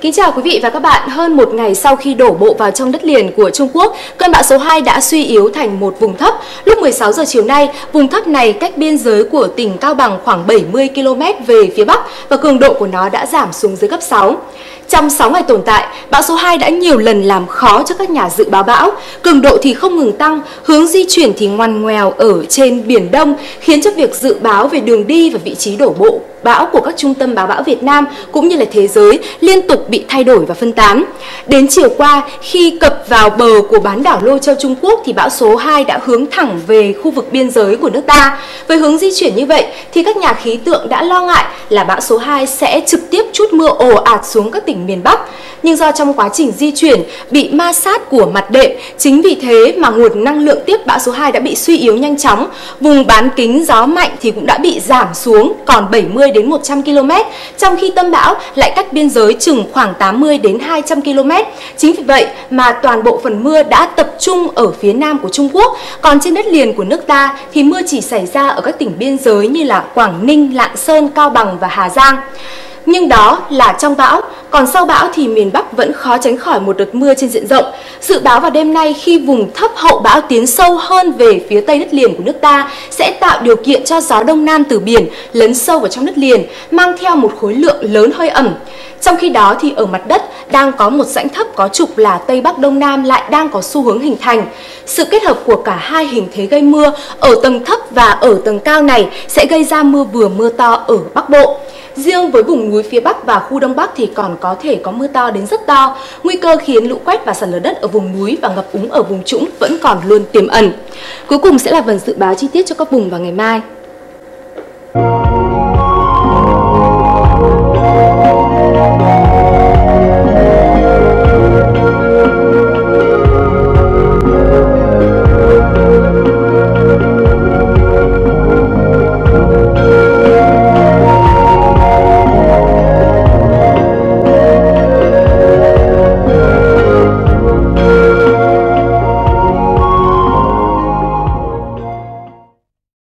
Kính chào quý vị và các bạn. Hơn một ngày sau khi đổ bộ vào trong đất liền của Trung Quốc, cơn bão số 2 đã suy yếu thành một vùng thấp. Lúc 16 giờ chiều nay, vùng thấp này cách biên giới của tỉnh Cao Bằng khoảng 70 km về phía bắc và cường độ của nó đã giảm xuống dưới cấp 6. Trong 6 ngày tồn tại, bão số 2 đã nhiều lần làm khó cho các nhà dự báo bão. Cường độ thì không ngừng tăng, hướng di chuyển thì ngoằn ngoèo ở trên Biển Đông, khiến cho việc dự báo về đường đi và vị trí đổ bộ bão của các trung tâm báo bão Việt Nam cũng như là thế giới liên tục bị thay đổi và phân tán. Đến chiều qua, khi cập vào bờ của bán đảo Lôi Châu Trung Quốc thì bão số 2 đã hướng thẳng về khu vực biên giới của nước ta. Với hướng di chuyển như vậy thì các nhà khí tượng đã lo ngại là bão số 2 sẽ trực tiếp chút mưa ồ ạt xuống các tỉnh miền Bắc. Nhưng do trong quá trình di chuyển bị ma sát của mặt đệm, chính vì thế mà nguồn năng lượng tiếp bão số 2 đã bị suy yếu nhanh chóng. Vùng bán kính gió mạnh thì cũng đã bị giảm xuống còn 70 đến 100 km, trong khi tâm bão lại cách biên giới chừng khoảng 80 đến 200 km. Chính vì vậy mà toàn bộ phần mưa đã tập trung ở phía nam của Trung Quốc, còn trên đất liền của nước ta thì mưa chỉ xảy ra ở các tỉnh biên giới như là Quảng Ninh, Lạng Sơn, Cao Bằng và Hà Giang. Nhưng đó là trong bão, còn sau bão thì miền Bắc vẫn khó tránh khỏi một đợt mưa trên diện rộng. Dự báo vào đêm nay khi vùng thấp hậu bão tiến sâu hơn về phía tây đất liền của nước ta sẽ tạo điều kiện cho gió đông nam từ biển lấn sâu vào trong đất liền, mang theo một khối lượng lớn hơi ẩm. Trong khi đó thì ở mặt đất đang có một rãnh thấp có trục là Tây Bắc Đông Nam lại đang có xu hướng hình thành. Sự kết hợp của cả hai hình thế gây mưa ở tầng thấp và ở tầng cao này sẽ gây ra mưa vừa mưa to ở Bắc Bộ. Riêng với vùng núi phía Bắc và khu Đông Bắc thì còn có thể có mưa to đến rất to. Nguy cơ khiến lũ quét và sạt lở đất ở vùng núi và ngập úng ở vùng trũng vẫn còn luôn tiềm ẩn. Cuối cùng sẽ là phần dự báo chi tiết cho các vùng vào ngày mai.